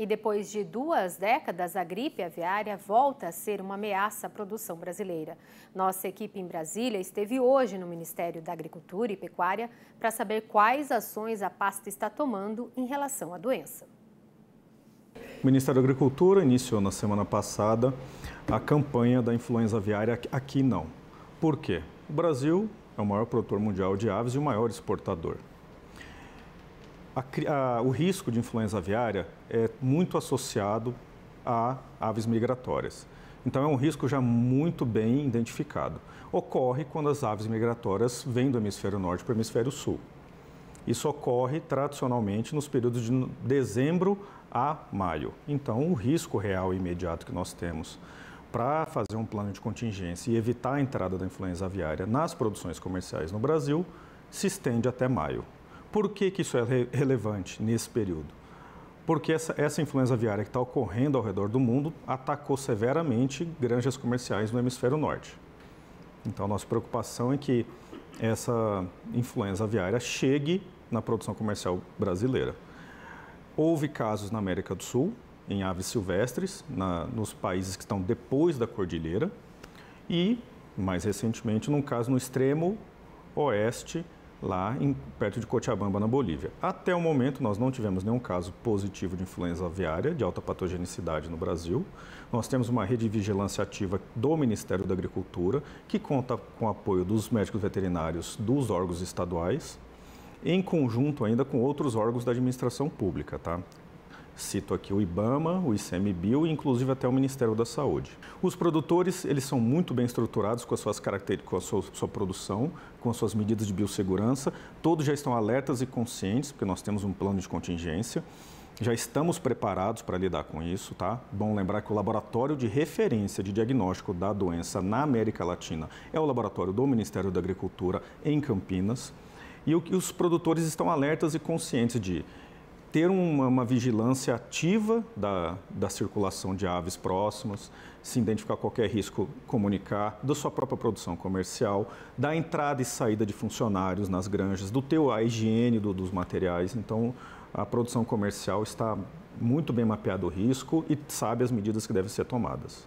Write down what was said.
E depois de duas décadas, a gripe aviária volta a ser uma ameaça à produção brasileira. Nossa equipe em Brasília esteve hoje no Ministério da Agricultura e Pecuária para saber quais ações a pasta está tomando em relação à doença. O Ministério da Agricultura iniciou na semana passada a campanha da influenza aviária aqui não. Por quê? O Brasil é o maior produtor mundial de aves e o maior exportador a, a, o risco de influenza aviária é muito associado a aves migratórias. Então, é um risco já muito bem identificado. Ocorre quando as aves migratórias vêm do hemisfério norte para o hemisfério sul. Isso ocorre tradicionalmente nos períodos de dezembro a maio. Então, o risco real e imediato que nós temos para fazer um plano de contingência e evitar a entrada da influenza aviária nas produções comerciais no Brasil se estende até maio. Por que, que isso é re relevante nesse período? Porque essa, essa influenza aviária que está ocorrendo ao redor do mundo atacou severamente granjas comerciais no hemisfério norte. Então, nossa preocupação é que essa influenza aviária chegue na produção comercial brasileira. Houve casos na América do Sul, em aves silvestres, na, nos países que estão depois da cordilheira, e, mais recentemente, num caso no extremo oeste lá em, perto de Cochabamba, na Bolívia. Até o momento, nós não tivemos nenhum caso positivo de influenza aviária de alta patogenicidade no Brasil. Nós temos uma rede de vigilância ativa do Ministério da Agricultura, que conta com o apoio dos médicos veterinários dos órgãos estaduais, em conjunto ainda com outros órgãos da administração pública, tá? Cito aqui o IBAMA, o ICMBio e inclusive até o Ministério da Saúde. Os produtores, eles são muito bem estruturados com as suas características, com a sua, sua produção, com as suas medidas de biossegurança. Todos já estão alertas e conscientes, porque nós temos um plano de contingência. Já estamos preparados para lidar com isso, tá? Bom lembrar que o laboratório de referência de diagnóstico da doença na América Latina é o laboratório do Ministério da Agricultura em Campinas. E os produtores estão alertas e conscientes de ter uma, uma, vigilância ativa da, da circulação de aves próximas, se identificar qualquer risco, comunicar, da sua própria produção comercial, da entrada e saída de funcionários nas granjas, do teu, a higiene do, dos materiais. Então, a produção comercial está muito bem mapeado o risco e sabe as medidas que devem ser tomadas.